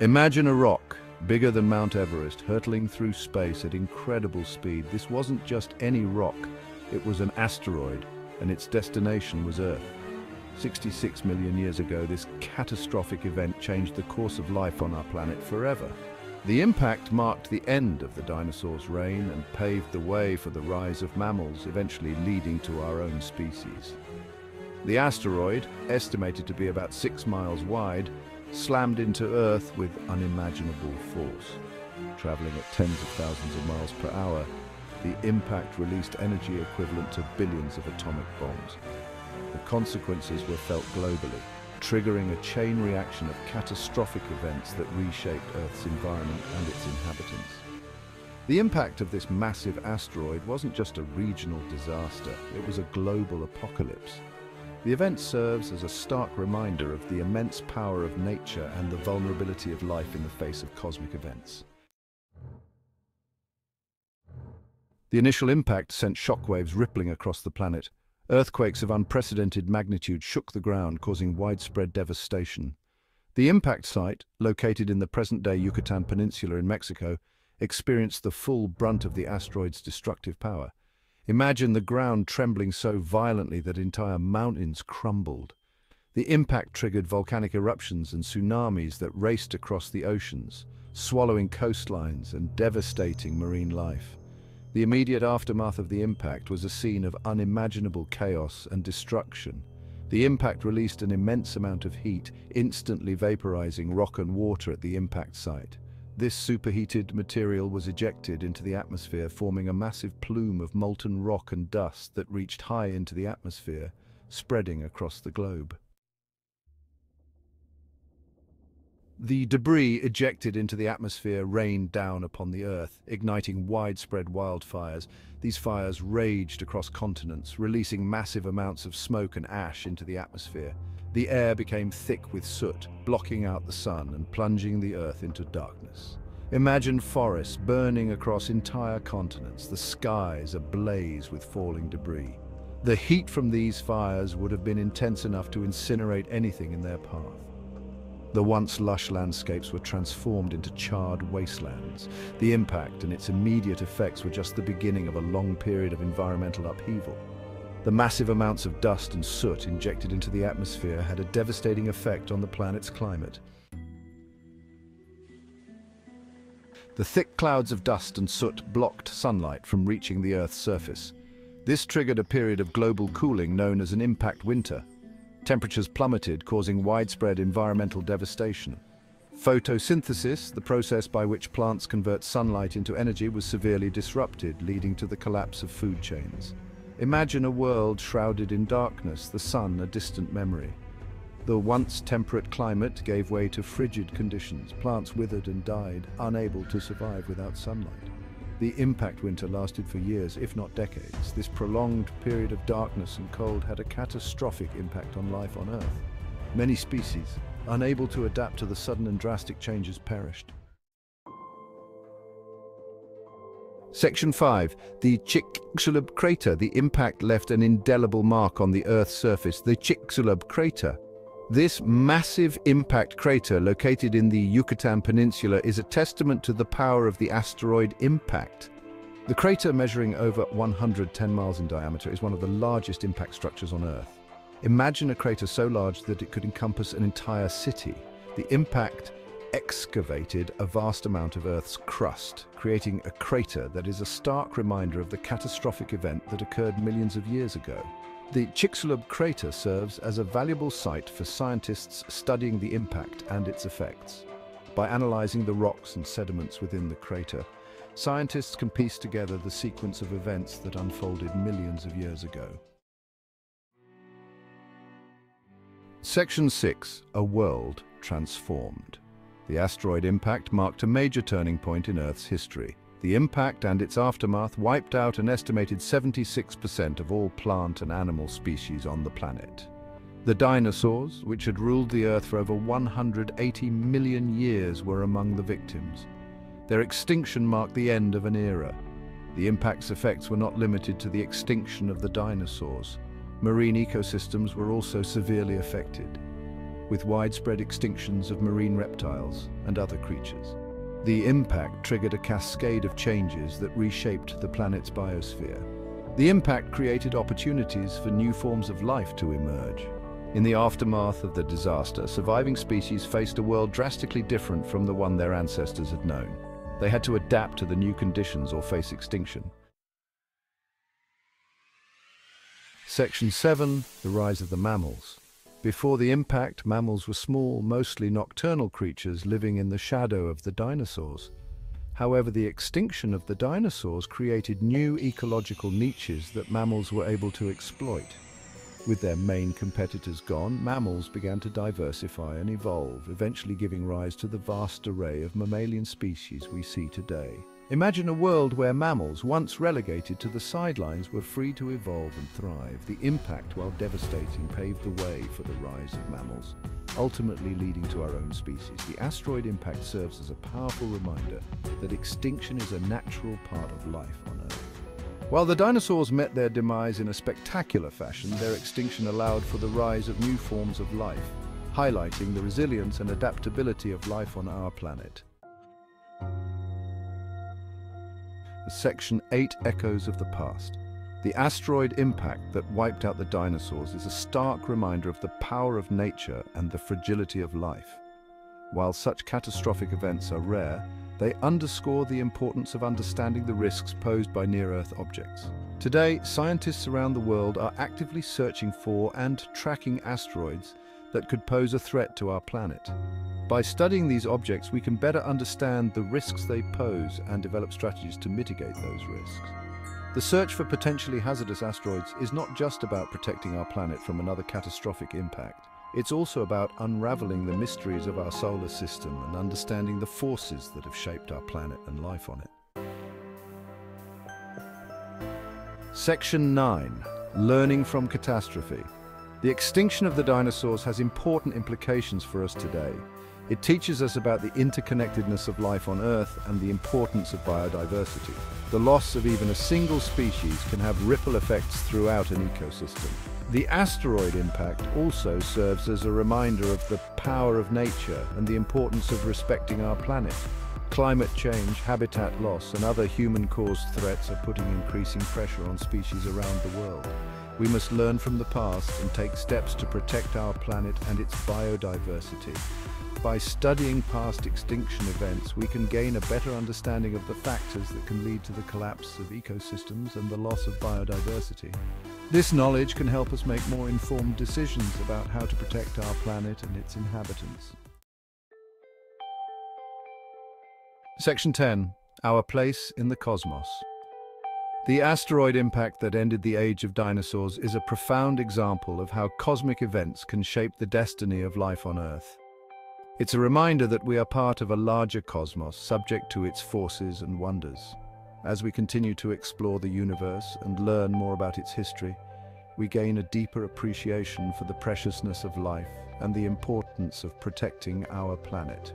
Imagine a rock, bigger than Mount Everest, hurtling through space at incredible speed. This wasn't just any rock, it was an asteroid, and its destination was Earth. 66 million years ago, this catastrophic event changed the course of life on our planet forever. The impact marked the end of the dinosaurs' reign and paved the way for the rise of mammals, eventually leading to our own species. The asteroid, estimated to be about six miles wide, slammed into Earth with unimaginable force. Traveling at tens of thousands of miles per hour, the impact released energy equivalent to billions of atomic bombs. The consequences were felt globally, triggering a chain reaction of catastrophic events that reshaped Earth's environment and its inhabitants. The impact of this massive asteroid wasn't just a regional disaster, it was a global apocalypse. The event serves as a stark reminder of the immense power of nature and the vulnerability of life in the face of cosmic events. The initial impact sent shockwaves rippling across the planet, Earthquakes of unprecedented magnitude shook the ground, causing widespread devastation. The impact site, located in the present-day Yucatan Peninsula in Mexico, experienced the full brunt of the asteroid's destructive power. Imagine the ground trembling so violently that entire mountains crumbled. The impact triggered volcanic eruptions and tsunamis that raced across the oceans, swallowing coastlines and devastating marine life. The immediate aftermath of the impact was a scene of unimaginable chaos and destruction. The impact released an immense amount of heat, instantly vaporizing rock and water at the impact site. This superheated material was ejected into the atmosphere, forming a massive plume of molten rock and dust that reached high into the atmosphere, spreading across the globe. The debris ejected into the atmosphere rained down upon the Earth, igniting widespread wildfires. These fires raged across continents, releasing massive amounts of smoke and ash into the atmosphere. The air became thick with soot, blocking out the sun and plunging the Earth into darkness. Imagine forests burning across entire continents, the skies ablaze with falling debris. The heat from these fires would have been intense enough to incinerate anything in their path. The once lush landscapes were transformed into charred wastelands. The impact and its immediate effects were just the beginning of a long period of environmental upheaval. The massive amounts of dust and soot injected into the atmosphere had a devastating effect on the planet's climate. The thick clouds of dust and soot blocked sunlight from reaching the Earth's surface. This triggered a period of global cooling known as an impact winter, Temperatures plummeted, causing widespread environmental devastation. Photosynthesis, the process by which plants convert sunlight into energy, was severely disrupted, leading to the collapse of food chains. Imagine a world shrouded in darkness, the sun a distant memory. The once temperate climate gave way to frigid conditions. Plants withered and died, unable to survive without sunlight. The impact winter lasted for years, if not decades. This prolonged period of darkness and cold had a catastrophic impact on life on Earth. Many species, unable to adapt to the sudden and drastic changes, perished. Section 5. The Chicxulub crater. The impact left an indelible mark on the Earth's surface. The Chicxulub crater this massive impact crater located in the Yucatan Peninsula is a testament to the power of the asteroid impact. The crater, measuring over 110 miles in diameter, is one of the largest impact structures on Earth. Imagine a crater so large that it could encompass an entire city. The impact excavated a vast amount of Earth's crust, creating a crater that is a stark reminder of the catastrophic event that occurred millions of years ago. The Chicxulub crater serves as a valuable site for scientists studying the impact and its effects. By analyzing the rocks and sediments within the crater, scientists can piece together the sequence of events that unfolded millions of years ago. Section 6. A World Transformed. The asteroid impact marked a major turning point in Earth's history. The impact and its aftermath wiped out an estimated 76% of all plant and animal species on the planet. The dinosaurs, which had ruled the Earth for over 180 million years, were among the victims. Their extinction marked the end of an era. The impact's effects were not limited to the extinction of the dinosaurs. Marine ecosystems were also severely affected. with widespread extinctions of marine reptiles and other creatures. The impact triggered a cascade of changes that reshaped the planet's biosphere. The impact created opportunities for new forms of life to emerge. In the aftermath of the disaster, surviving species faced a world drastically different from the one their ancestors had known. They had to adapt to the new conditions or face extinction. Section 7, the rise of the mammals. Before the impact, mammals were small, mostly nocturnal creatures living in the shadow of the dinosaurs. However, the extinction of the dinosaurs created new ecological niches that mammals were able to exploit. With their main competitors gone, mammals began to diversify and evolve, eventually giving rise to the vast array of mammalian species we see today. Imagine a world where mammals, once relegated to the sidelines, were free to evolve and thrive. The impact, while devastating, paved the way for the rise of mammals, ultimately leading to our own species. The asteroid impact serves as a powerful reminder that extinction is a natural part of life on Earth. While the dinosaurs met their demise in a spectacular fashion, their extinction allowed for the rise of new forms of life, highlighting the resilience and adaptability of life on our planet. Section 8 Echoes of the Past. The asteroid impact that wiped out the dinosaurs is a stark reminder of the power of nature and the fragility of life. While such catastrophic events are rare, they underscore the importance of understanding the risks posed by near-Earth objects. Today, scientists around the world are actively searching for and tracking asteroids that could pose a threat to our planet. By studying these objects, we can better understand the risks they pose and develop strategies to mitigate those risks. The search for potentially hazardous asteroids is not just about protecting our planet from another catastrophic impact. It's also about unraveling the mysteries of our solar system and understanding the forces that have shaped our planet and life on it. Section 9. Learning from Catastrophe. The extinction of the dinosaurs has important implications for us today. It teaches us about the interconnectedness of life on Earth and the importance of biodiversity. The loss of even a single species can have ripple effects throughout an ecosystem. The asteroid impact also serves as a reminder of the power of nature and the importance of respecting our planet. Climate change, habitat loss and other human-caused threats are putting increasing pressure on species around the world. We must learn from the past and take steps to protect our planet and its biodiversity. By studying past extinction events, we can gain a better understanding of the factors that can lead to the collapse of ecosystems and the loss of biodiversity. This knowledge can help us make more informed decisions about how to protect our planet and its inhabitants. Section 10. Our Place in the Cosmos. The asteroid impact that ended the age of dinosaurs is a profound example of how cosmic events can shape the destiny of life on Earth. It's a reminder that we are part of a larger cosmos, subject to its forces and wonders. As we continue to explore the universe and learn more about its history, we gain a deeper appreciation for the preciousness of life and the importance of protecting our planet.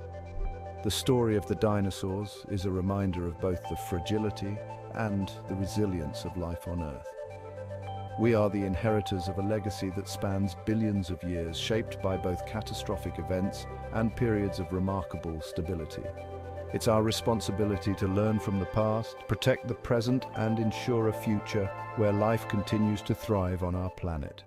The story of the dinosaurs is a reminder of both the fragility and the resilience of life on Earth. We are the inheritors of a legacy that spans billions of years, shaped by both catastrophic events and periods of remarkable stability. It's our responsibility to learn from the past, protect the present and ensure a future where life continues to thrive on our planet.